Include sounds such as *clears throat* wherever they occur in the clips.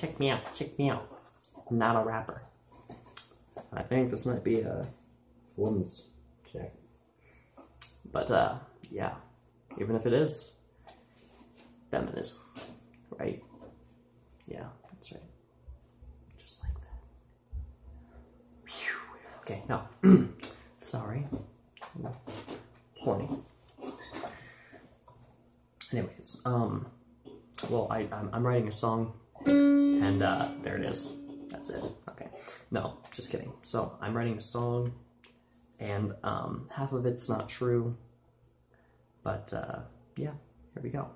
check me out, check me out. I'm not a rapper. I think this might be a woman's check. But uh, yeah, even if it is feminism, right? Yeah, that's right. Just like that. Phew. Okay, no. *clears throat* Sorry. Horny. Anyways, um, well, I, I'm, I'm writing a song, and uh, there it is. That's it. Okay. No, just kidding. So, I'm writing a song, and um, half of it's not true, but uh, yeah, here we go.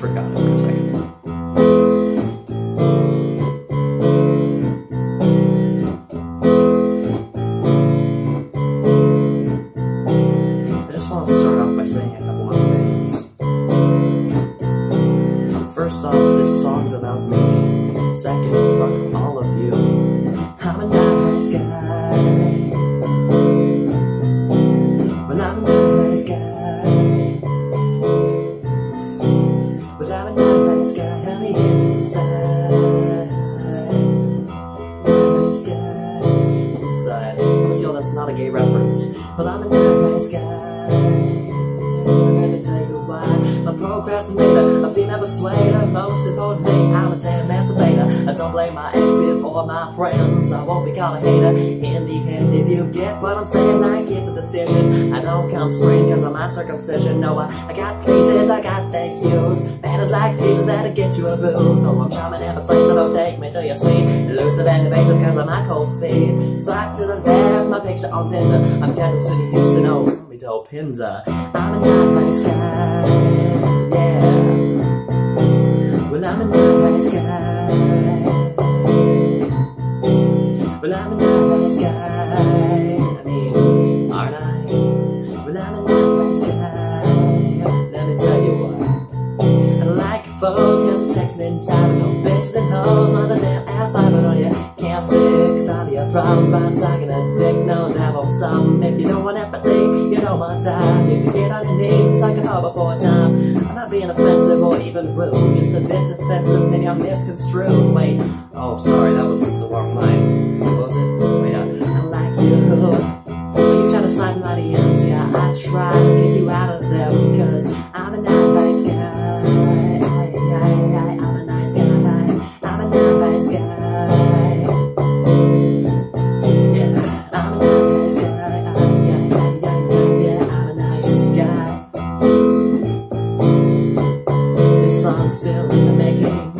Forgot First off, this song's about me. Second, fuck all of you. I'm a nice guy. Well, I'm a nice guy. Well, I'm a nice guy on the inside. Nice guy inside. Obviously, all that's not a gay reference. But I'm a nice guy. I'm a procrastinator, a female persuader. Most importantly, I'm a damn masturbator. I don't blame my exes or my friends. I won't be called a hater. In the end, if you get what I'm saying, I get a decision. I don't come spring cause of my circumcision. No, I, I got places, I got thank yous. Manners like teasers that'll get you a booze. Oh, I'm charming and persuasive, don't take me till you're sweet. Elusive and evasive cause of my cold feet. Swipe to the left, my picture on Tinder. I'm getting to Houston, oh, me dope Pinza. I'm a guy, yeah. Well, I'm a nice guy. Well, I'm a nice guy. I mean, aren't I? Well, I'm a nice guy. Let me tell you what. I like phones, yes, I text in time. No bitches and hoes on the damn ass I but oh, you can't fix all your problems by sucking a dick. No, never some. If you don't want empathy, you don't want time. You can get on your knees and suck a hoe before time. I'm not being offensive or even rude, just a bit defensive. Maybe I'm misconstrued. Wait, oh, sorry, that was the wrong line. What was it? Oh, yeah, I like you. When you try to slide my DMs, yeah, I try to get you out of them, Song's still in the making.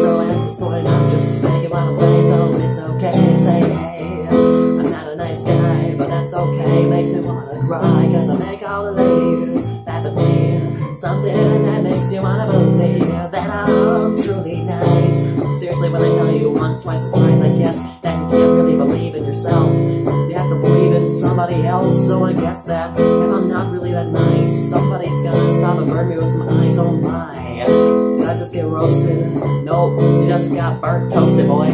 So at this point, I'm just making what I'm saying. So it's okay to say, hey, I'm not a nice guy, but that's okay. Makes me wanna cry, cause I make all the ladies laugh at me. Something that makes you wanna believe that I'm truly nice. But Seriously, when I tell you once, twice, thrice, I guess that you can't really believe in yourself. You have to believe in somebody else. So I guess that if I'm not really that nice, somebody's gonna stop and burn me with some ice. Nope, you just got burnt toasted, boy.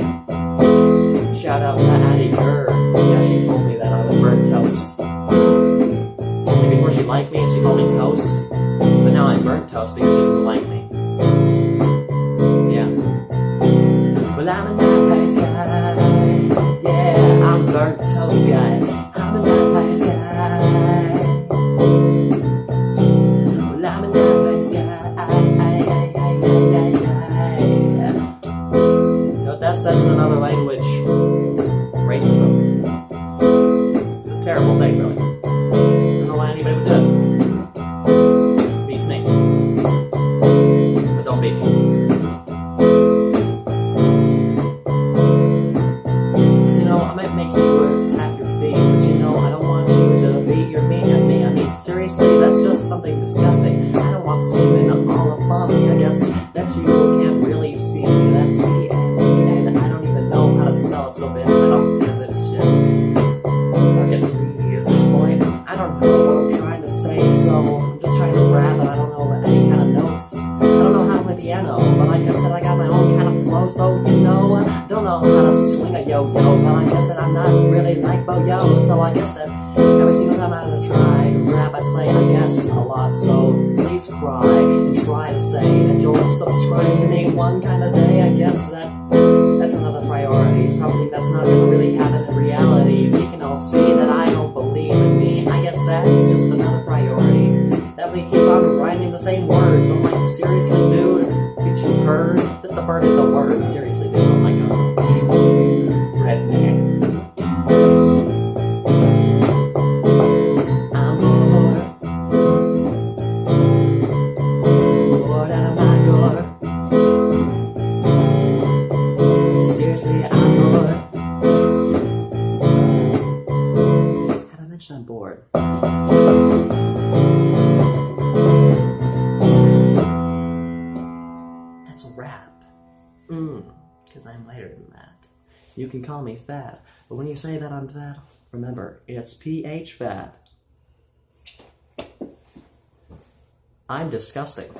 Shout out to Addie Kerr. Yeah, she told me that I was burnt toast. Maybe before she liked me and she called me toast. But now I'm burnt toast because she doesn't like me. Yeah. Well, I'm yo-yo, but I guess that I'm not really like Bo-Yo, so I guess that every single time I try to rap, I say I guess a lot, so please cry and try to say that you're subscribed to me one kind of day. I guess that that's another priority, something that's not gonna really happen in reality. We can all see that I don't believe in me. I guess that is just another priority. That we keep on rhyming the same words. I'm like, seriously, dude, haven't you heard that the bird is the word? Seriously, 100% bored. That's a wrap. Mmm, because I'm lighter than that. You can call me fat, but when you say that I'm fat, remember, it's pH fat. I'm disgusting.